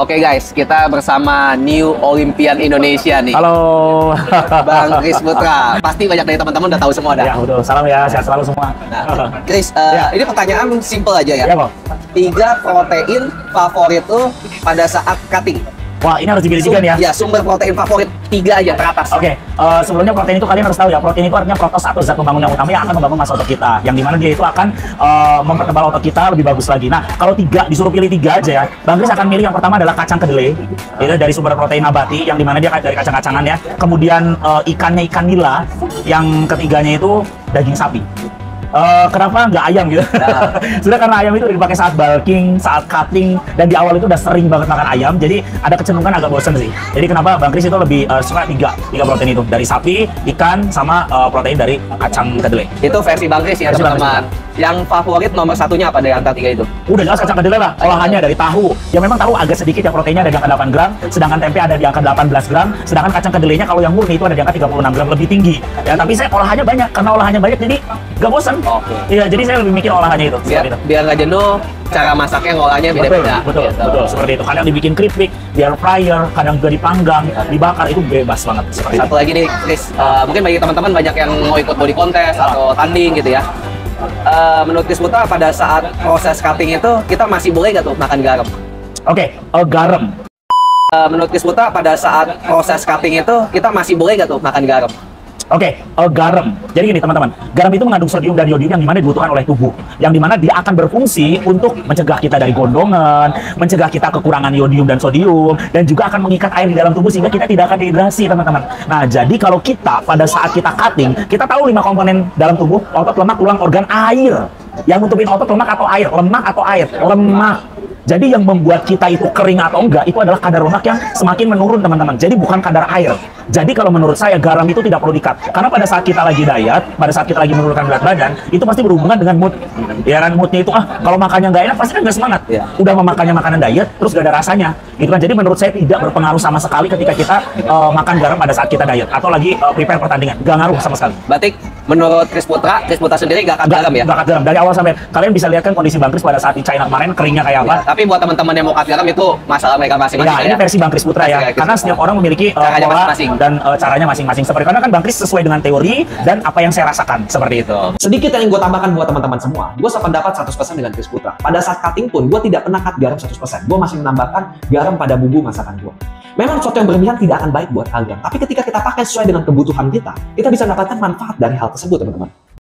Oke guys, kita bersama New Olympian Indonesia nih. Halo. Bang Chris Putra. Pasti banyak dari teman-teman udah tahu semua dah. Ya, betul. Salam ya, sehat selalu semua. Nah, Chris, uh, Ya. ini pertanyaan simple aja ya. Ya, Bang. Tiga protein favorit tuh pada saat cutting. Wah, ini harus dipilih ya. Ya, sumber protein favorit tiga aja teratas. Oke, eh, sebelumnya protein itu kalian harus tahu ya, protein itu artinya protos atau zat pembangun yang utama yang akan membangun massa otot kita, yang di mana dia itu akan eh, mempertebal otot kita lebih bagus lagi. Nah, kalau tiga disuruh pilih tiga aja ya, Bang Chris akan milih yang pertama adalah kacang kedelai, itu dari sumber protein nabati, yang di mana dia dari kacang-kacangan ya. Kemudian eh, ikannya ikan nila, yang ketiganya itu daging sapi. Eh, kenapa nggak ayam gitu? Nah. Sudah karena ayam itu dipakai saat bulking, saat cutting, dan di awal itu udah sering banget makan ayam, jadi ada kecenderungan agak bosen sih. Jadi kenapa Bang Kris itu lebih eh, suka tiga, tiga protein itu dari sapi, ikan, sama eh, protein dari kacang kedelai. Itu versi Bang Chris ya teman-teman. Yang favorit nomor satunya apa dari antara tiga itu? Udah jelas kacang kedelai lah, olahannya dari tahu. Ya memang tahu agak sedikit ya proteinnya ada di angka 8 gram, sedangkan tempe ada di angka 18 gram, sedangkan kacang kedelainya kalau yang murni itu ada di angka 36 gram lebih tinggi. Ya tapi saya olahannya banyak, karena olahannya banyak jadi gak bosan. Oke. Iya, jadi saya lebih mikir olahannya itu. Biar itu. biar nggak jenuh, cara masaknya ngolahnya betul, beda-beda. betul, Gitu. betul, seperti itu. Kadang dibikin keripik, di air fryer, kadang juga dipanggang, dibakar itu bebas banget seperti itu. Satu lagi nih, Chris. Uh, mungkin bagi teman-teman banyak yang mau ikut body contest atau tanding gitu ya. Uh, menurut Chris Putra pada saat proses cutting itu kita masih boleh nggak tuh makan garam? Oke, eh, garam. Uh, menurut Chris Putra pada saat proses cutting itu kita masih boleh nggak tuh makan garam? Oke, eh, garam. Jadi gini teman-teman, garam itu mengandung sodium dan yodium yang di mana dibutuhkan oleh tubuh. Yang di mana dia akan berfungsi untuk mencegah kita dari gondongan, mencegah kita kekurangan yodium dan sodium, dan juga akan mengikat air di dalam tubuh sehingga kita tidak akan dehidrasi teman-teman. Nah, jadi kalau kita pada saat kita cutting, kita tahu lima komponen dalam tubuh, otot, lemak, tulang, organ, air. Yang nutupin otot, lemak atau air, lemak atau air, lemak. Jadi yang membuat kita itu kering atau enggak itu adalah kadar lemak yang semakin menurun teman-teman. Jadi bukan kadar air. Jadi kalau menurut saya garam itu tidak perlu dikat. Karena pada saat kita lagi diet, pada saat kita lagi menurunkan berat badan, itu pasti berhubungan dengan mood. Ya kan moodnya itu ah kalau makannya nggak enak pasti kan nggak semangat. Iya. Udah memakannya makanan diet terus gak ada rasanya. Gitu kan. Jadi menurut saya tidak berpengaruh sama sekali ketika kita eh, makan garam pada saat kita diet atau lagi eh, prepare pertandingan. Gak ngaruh sama sekali. Berarti menurut Chris Putra, Chris Putra sendiri nggak akan garam ya? Nggak cut garam. Dari awal sampai kalian bisa lihat kan kondisi Bang Kris pada saat di China kemarin keringnya kayak apa. Ya, tapi buat teman-teman yang mau cut garam itu masalah mereka masing-masing Ya, ini ya. versi Bang Kris Putra ya. Chris Karena setiap orang memiliki uh, Caranya pola masing-masing. dan uh, caranya masing-masing. Seperti karena kan Bang Kris sesuai dengan teori dan apa yang saya rasakan seperti itu. Sedikit yang gue tambahkan buat teman-teman semua, gue sependapat 100% dengan Chris Putra. Pada saat cutting pun, gue tidak pernah cut garam 100%. Gue masih menambahkan garam pada bumbu masakan gue. Memang sesuatu yang berlebihan tidak akan baik buat kalian. Tapi ketika kita pakai sesuai dengan kebutuhan kita, kita bisa mendapatkan manfaat dari hal tersebut, teman-teman.